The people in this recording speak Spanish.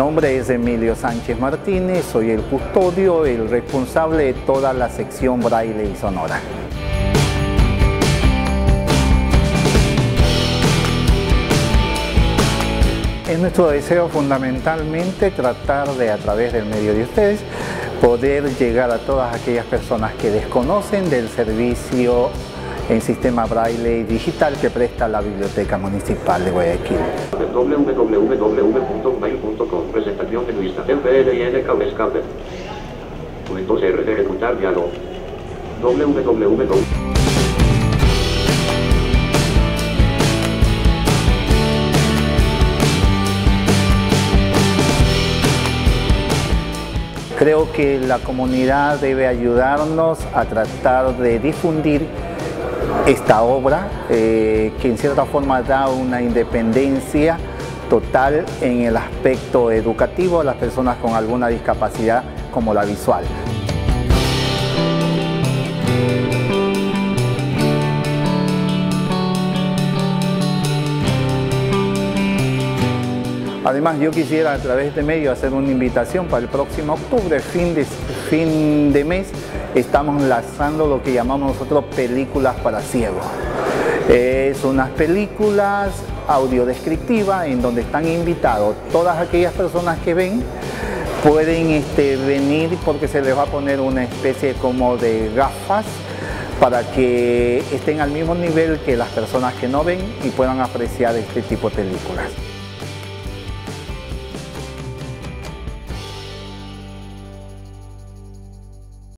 nombre es Emilio Sánchez Martínez, soy el custodio, el responsable de toda la sección braille y sonora. Es nuestro deseo fundamentalmente tratar de, a través del medio de ustedes, poder llegar a todas aquellas personas que desconocen del servicio en sistema braille digital que presta la Biblioteca Municipal de Guayaquil. www.mail.com Presentación de Luisa. FLN Escape. Windows R de ejecutar diálogo. www. Creo que la comunidad debe ayudarnos a tratar de difundir esta obra eh, que en cierta forma da una independencia total en el aspecto educativo a las personas con alguna discapacidad como la visual. Además, yo quisiera a través de este medio hacer una invitación para el próximo octubre, fin de, fin de mes, estamos lanzando lo que llamamos nosotros películas para ciegos. Es unas películas audiodescriptivas en donde están invitados todas aquellas personas que ven, pueden este, venir porque se les va a poner una especie como de gafas para que estén al mismo nivel que las personas que no ven y puedan apreciar este tipo de películas.